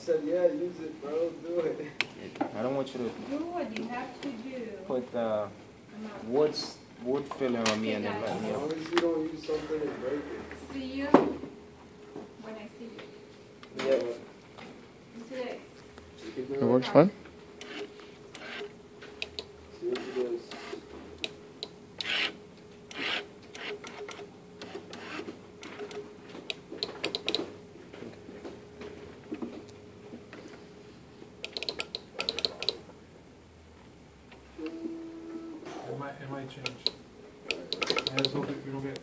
said, yeah, use it, bro, do it. I don't want you to Do what you have to do. put uh, I'm out. woods, wood filler on me and then let As me long know. as you don't use something and break it. See you when I see you. Yeah. Today. You can do It works fine. Might, it might change. Just hope that we don't get